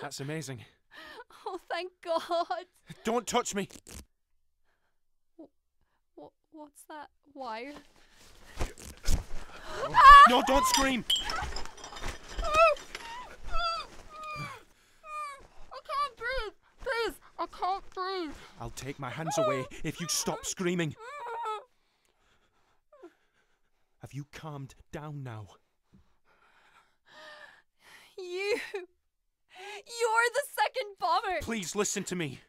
That's amazing. Oh, thank God. Don't touch me. What, what's that wire? No, don't scream. I can't breathe. Please, I can't breathe. I'll take my hands away if you stop screaming. Have you calmed down now? You. You're the second bomber. Please listen to me.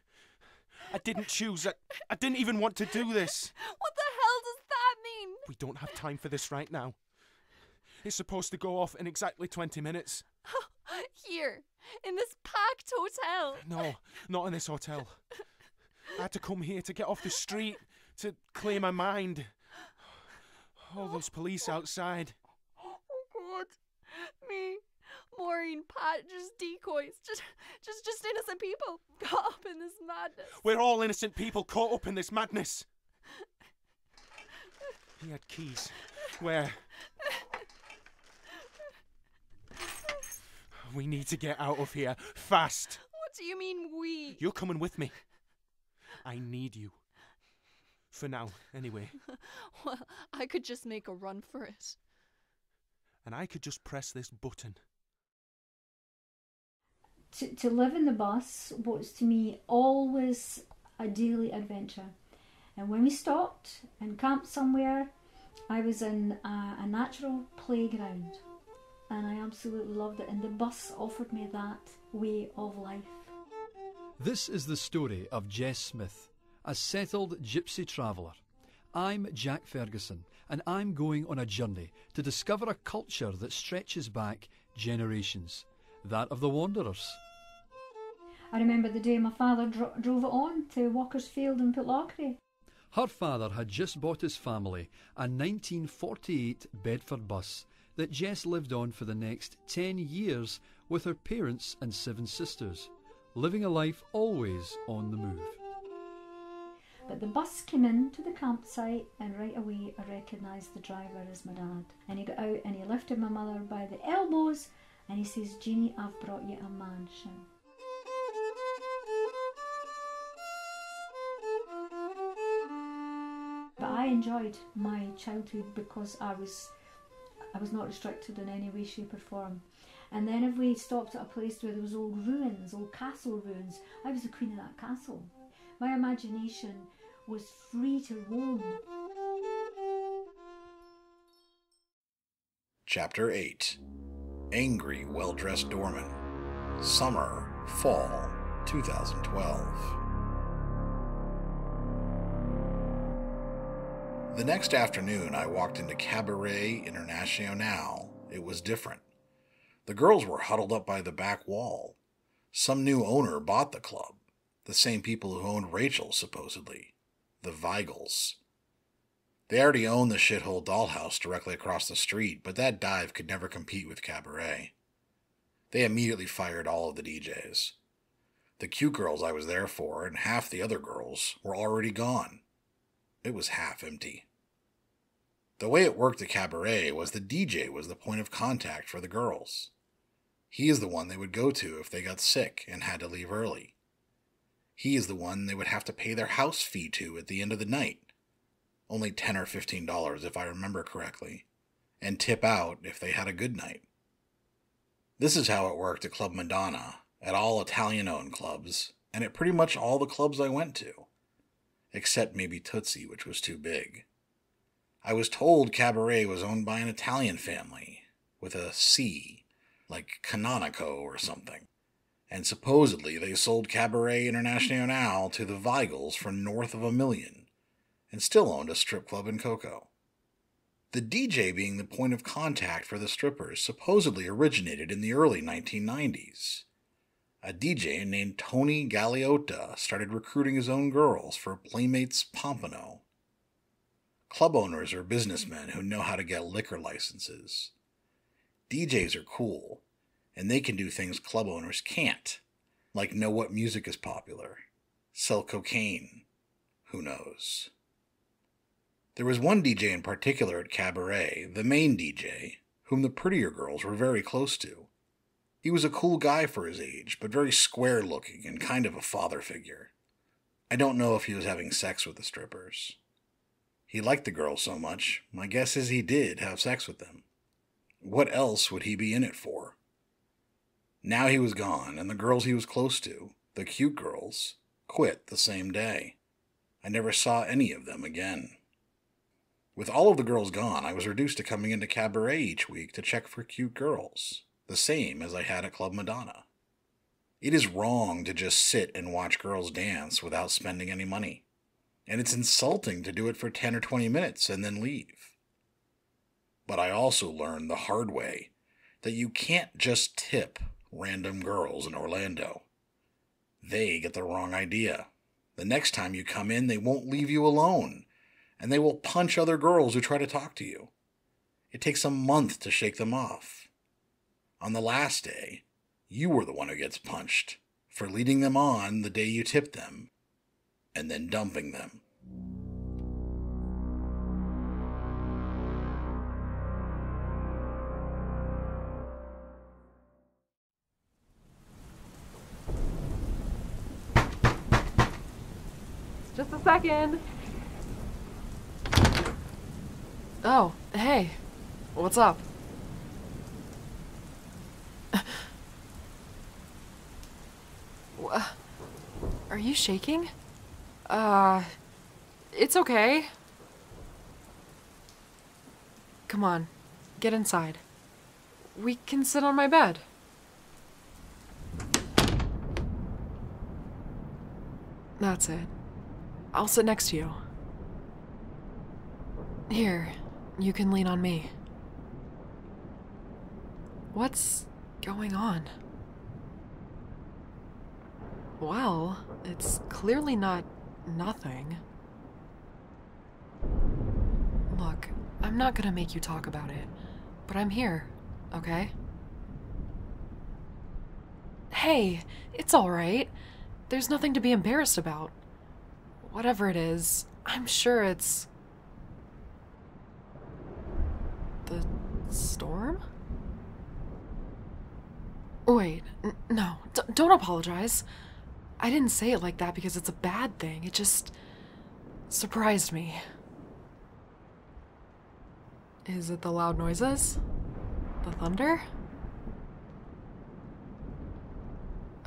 I didn't choose. I, I didn't even want to do this. What the hell does that mean? We don't have time for this right now. It's supposed to go off in exactly 20 minutes. Here, in this packed hotel. No, not in this hotel. I had to come here to get off the street, to clear my mind. All those police outside. Oh God, me, Maureen, Pat, just decoys, just, just, just innocent people caught up in this madness. We're all innocent people caught up in this madness. He had keys. Where? We need to get out of here fast. What do you mean we? You're coming with me. I need you. For now, anyway. Well, I could just make a run for it. And I could just press this button. To, to live in the bus was to me always a daily adventure. And when we stopped and camped somewhere, I was in a, a natural playground. And I absolutely loved it. And the bus offered me that way of life. This is the story of Jess Smith, a settled gypsy traveller. I'm Jack Ferguson, and I'm going on a journey to discover a culture that stretches back generations that of the Wanderers. I remember the day my father dro- drove it on to Walker's Field in Pitlochry. Her father had just bought his family a 1948 Bedford bus that Jess lived on for the next 10 years with her parents and seven sisters, living a life always on the move. But the bus came in to the campsite, and right away I recognised the driver as my dad. And he got out and he lifted my mother by the elbows and he says, Jeannie, I've brought you a mansion. But I enjoyed my childhood because I was I was not restricted in any way, shape or form. And then if we stopped at a place where there was old ruins, old castle ruins, I was the queen of that castle. My imagination was free to roam. Chapter 8 Angry Well Dressed Doorman. Summer, Fall 2012. The next afternoon, I walked into Cabaret International. It was different. The girls were huddled up by the back wall. Some new owner bought the club. The same people who owned Rachel, supposedly. The Weigels. They already owned the shithole dollhouse directly across the street, but that dive could never compete with Cabaret. They immediately fired all of the DJs. The cute girls I was there for, and half the other girls, were already gone. It was half empty. The way it worked at Cabaret was the DJ was the point of contact for the girls. He is the one they would go to if they got sick and had to leave early. He is the one they would have to pay their house fee to at the end of the night. Only 10 or 15 dollars if I remember correctly, and tip out if they had a good night. This is how it worked at Club Madonna, at all Italian owned clubs, and at pretty much all the clubs I went to, except maybe Tootsie, which was too big. I was told Cabaret was owned by an Italian family, with a C, like Canonico or something. And supposedly they sold Cabaret International to the Weigels for north of a million, and still owned a strip club in Cocoa. The DJ being the point of contact for the strippers supposedly originated in the early 1990s. A DJ named Tony Galeotta started recruiting his own girls for Playmates Pompano. Club owners are businessmen who know how to get liquor licenses. DJs are cool, and they can do things club owners can't, like know what music is popular, sell cocaine, who knows. There was one DJ in particular at Cabaret, the main DJ, whom the prettier girls were very close to. He was a cool guy for his age, but very square looking and kind of a father figure. I don't know if he was having sex with the strippers. He liked the girls so much, my guess is he did have sex with them. What else would he be in it for? Now he was gone, and the girls he was close to, the cute girls, quit the same day. I never saw any of them again. With all of the girls gone, I was reduced to coming into cabaret each week to check for cute girls, the same as I had at Club Madonna. It is wrong to just sit and watch girls dance without spending any money. And it's insulting to do it for 10 or 20 minutes and then leave. But I also learned the hard way that you can't just tip random girls in Orlando. They get the wrong idea. The next time you come in, they won't leave you alone, and they will punch other girls who try to talk to you. It takes a month to shake them off. On the last day, you were the one who gets punched for leading them on the day you tipped them and then dumping them. Just a second. Oh, hey. What's up? Are you shaking? Uh, it's okay. Come on, get inside. We can sit on my bed. That's it. I'll sit next to you. Here, you can lean on me. What's going on? Well, it's clearly not nothing. Look, I'm not gonna make you talk about it, but I'm here, okay? Hey, it's alright. There's nothing to be embarrassed about. Whatever it is, I'm sure it's. The storm? Oh, wait, n- no, d- don't apologize. I didn't say it like that because it's a bad thing. It just surprised me. Is it the loud noises? The thunder?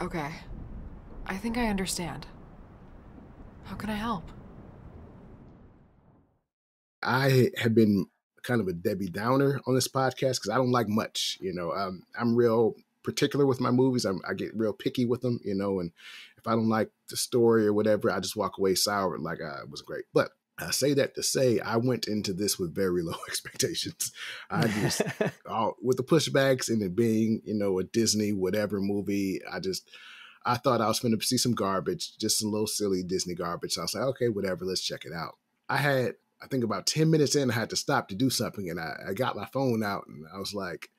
Okay. I think I understand. How can I help? I have been kind of a Debbie Downer on this podcast because I don't like much. You know, um, I'm real particular with my movies. I'm, I get real picky with them. You know, and if I don't like the story or whatever, I just walk away sour. Like it was great, but. I say that to say I went into this with very low expectations. I just all, with the pushbacks and it being, you know, a Disney whatever movie. I just I thought I was going to see some garbage, just some little silly Disney garbage. So I was like, okay, whatever, let's check it out. I had, I think about 10 minutes in, I had to stop to do something. And I, I got my phone out and I was like,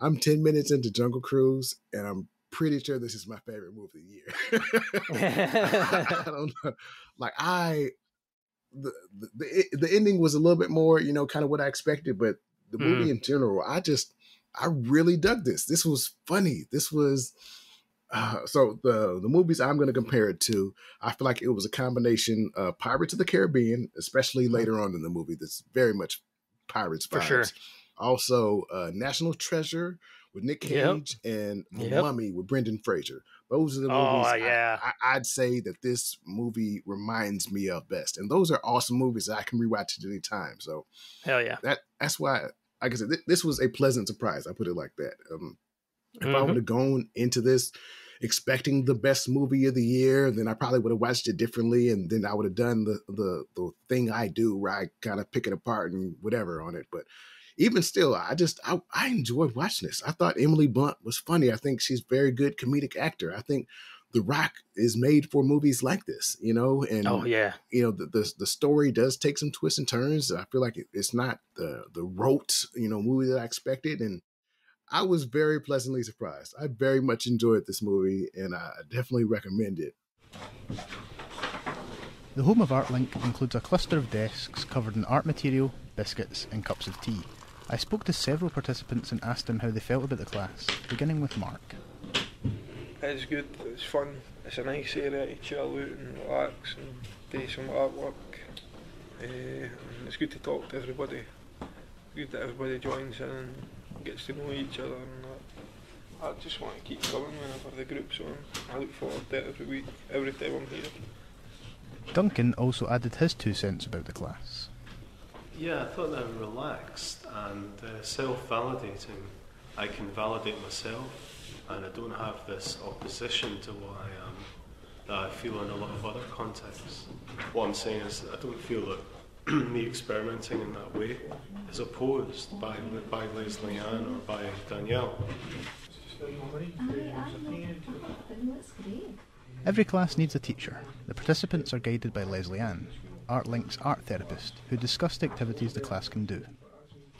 I'm 10 minutes into Jungle Cruise and I'm pretty sure this is my favorite movie of the year. I don't know. Like, I, the, the, the ending was a little bit more, you know, kind of what I expected, but the movie mm. in general, I just, I really dug this. This was funny. This was, uh, so the the movies I'm going to compare it to, I feel like it was a combination of Pirates of the Caribbean, especially later on in the movie. That's very much Pirates For sure. Also, uh, National Treasure with Nick Cage Yep. and Yep. Mummy with Brendan Fraser. Those are the Oh, movies I- yeah. I, I'd say that this movie reminds me of best, and those are awesome movies that I can rewatch at any time. So Hell yeah. that that's why, like I said, th- this was a pleasant surprise. I put it like that. Um, if I Mhm. would have gone into this expecting the best movie of the year, then I probably would have watched it differently, and then I would have done the the the thing I do where I kind of pick it apart and whatever on it. But even still, I just I, I enjoyed watching this. I thought Emily Blunt was funny. I think she's a very good comedic actor. I think The Rock is made for movies like this, you know, and Oh yeah. you know the, the the story does take some twists and turns. I feel like it, it's not the the rote you know movie that I expected, and I was very pleasantly surprised. I very much enjoyed this movie, and I definitely recommend it. The home of ArtLink includes a cluster of desks covered in art material, biscuits, and cups of tea. I spoke to several participants and asked them how they felt about the class, beginning with Mark. It's good, it's fun, it's a nice area to chill out and relax and do some artwork. Uh, it's good to talk to everybody. Good that everybody joins in and gets to know each other and that. I just want to keep coming whenever the group's on. I look forward to it every week, every time I'm here. Duncan also added his two cents about the class. Yeah, I thought they were relaxed and uh, self validating. I can validate myself and I don't have this opposition to what I am that I feel in a lot of other contexts. What I'm saying is, I don't feel that me experimenting in that way is opposed by, by Leslie Ann or by Danielle. Every class needs a teacher. The participants are guided by Leslie Ann, ArtLink's art therapist, who discussed activities the class can do.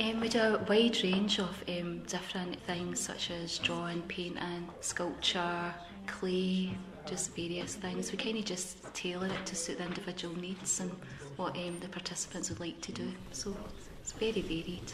Um, we do a wide range of um, different things such as drawing, painting, sculpture, clay, just various things. We kind of just tailor it to suit the individual needs and what um, the participants would like to do. So it's very varied.